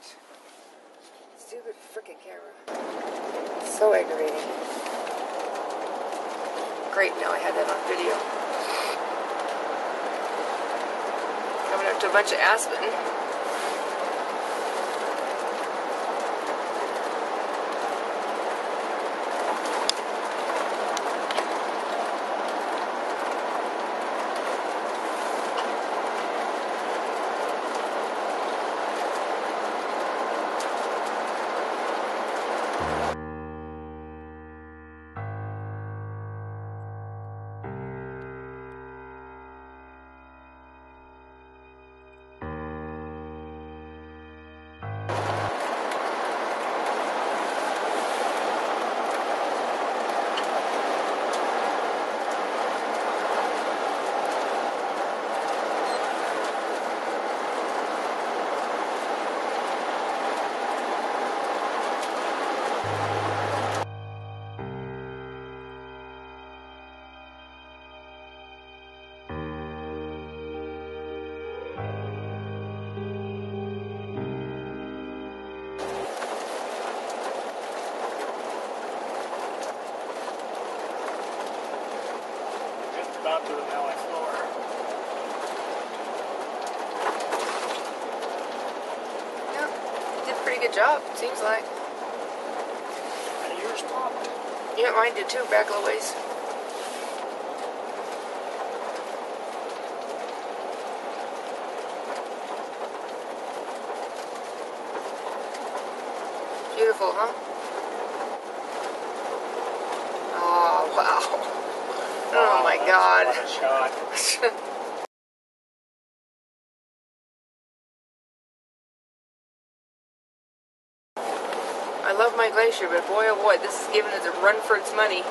it. Stupid freaking camera. So aggravating. Great, now I had that on video. Coming up to a bunch of aspen. About to the valley floor. Yeah, did a pretty good job, seems like. And yours popped. Yeah, mine did too, back a little ways. Beautiful, huh? Oh, wow. Oh my god. What a shot. I love my glacier, but boy oh boy, this is giving it a run for its money.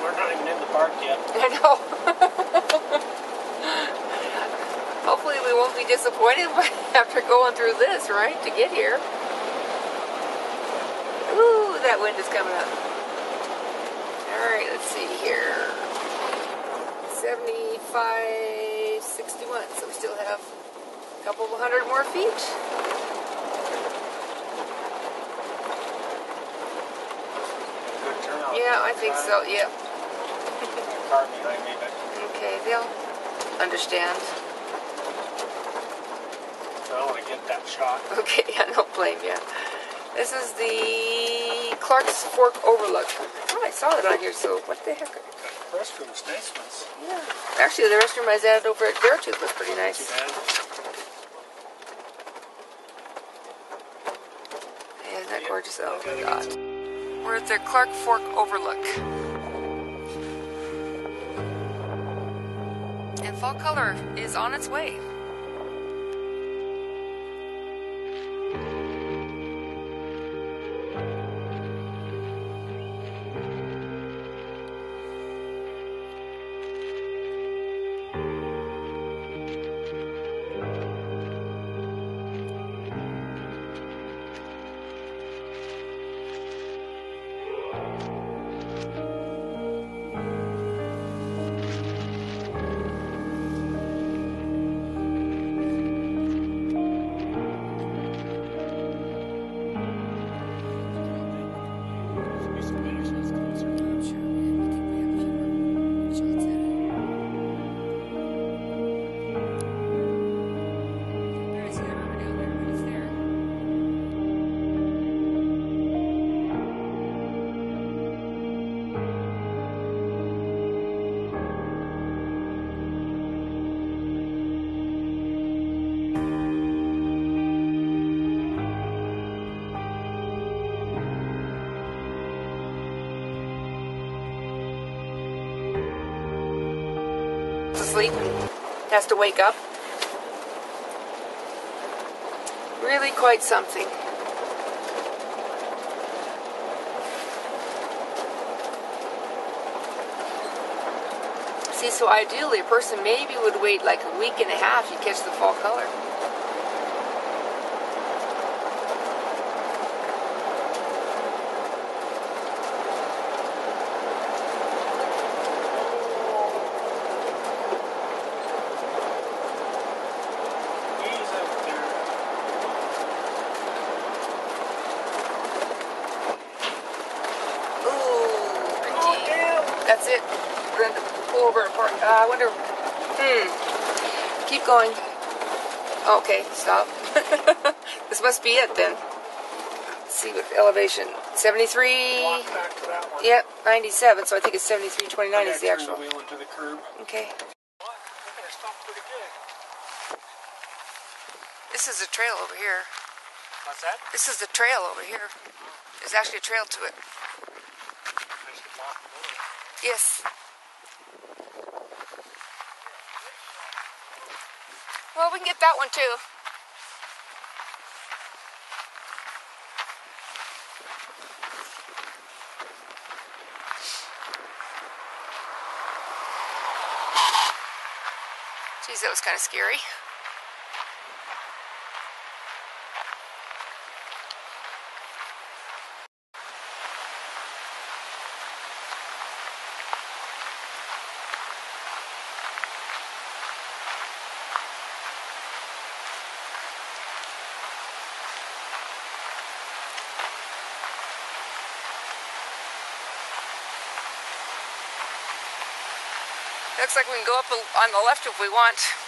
We're not even in the park yet. I know. Hopefully we won't be disappointed after going through this, right, to get here. Ooh, that wind is coming up. Alright, let's see here. 75, 61, so we still have a couple of hundred more feet. Good turnout. Yeah, I think so, yeah. Car behind me, but Okay, they'll understand. I want to get that shot. Okay, I don't blame you. This is the Clark's Fork Overlook. I thought I saw it on here, so what the heck? Restrooms, nice ones. Yeah. Actually, the restroom I was at over at Beartooth was pretty Too nice. bad. Isn't that gorgeous? Oh my god. We're at the Clark Fork Overlook. And fall color is on its way. Asleep and has to wake up. Really quite something. See, so ideally, a person maybe would wait like a week and a half to catch the fall color. Pull over and park. Uh, I wonder. Hmm. Keep going. Okay, stop. this must be it then. Let's see what elevation. 73. Walk back to that one. Yep, 97. So I think it's 7329 I is the turn actual. the wheel into the curb. Okay. What? I think I stopped pretty good. This is a trail over here. What's that? This is the trail over here. There's actually a trail to it. I just walked over. Yes. Well, we can get that one too. Geez, that was kind of scary. Looks like we can go up on the left if we want.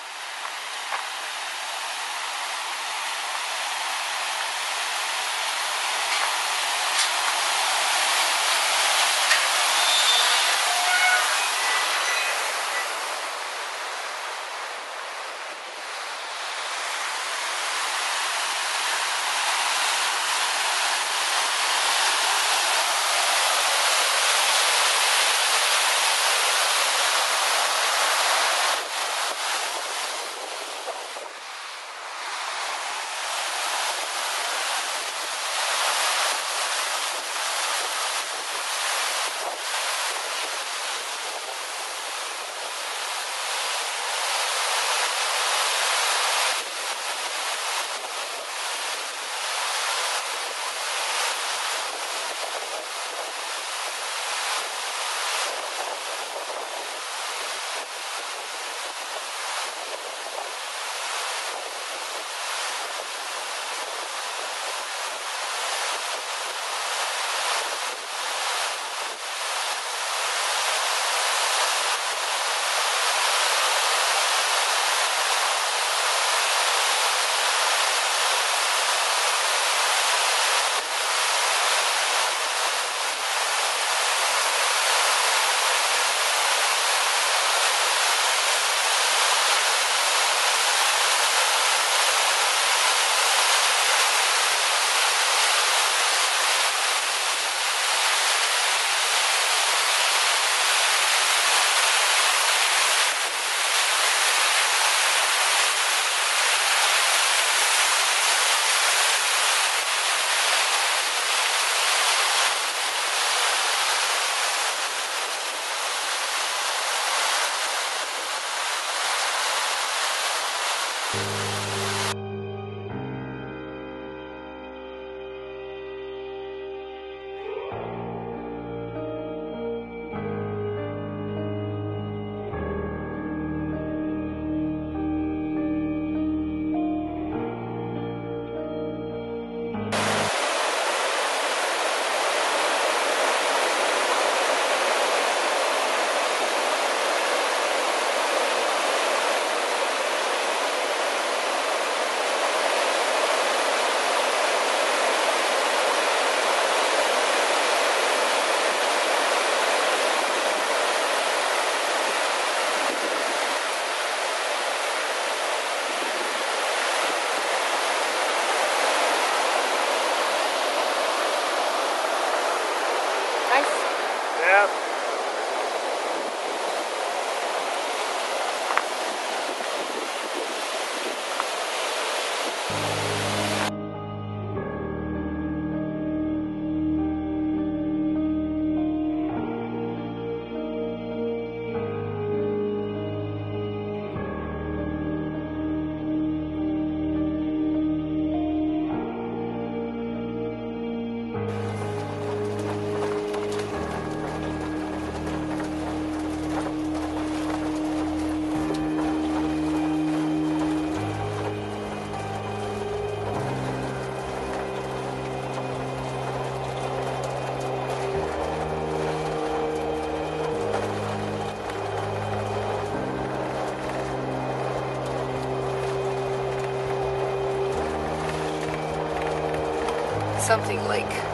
Something like.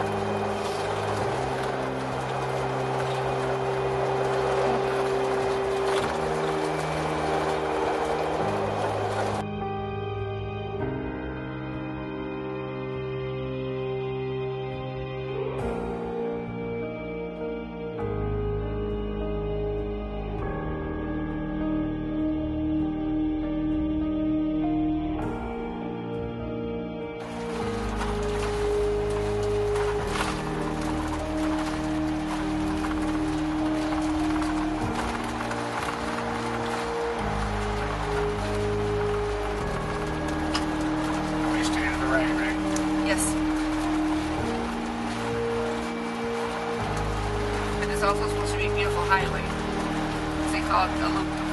Also supposed to be a beautiful highway. They call it the loop.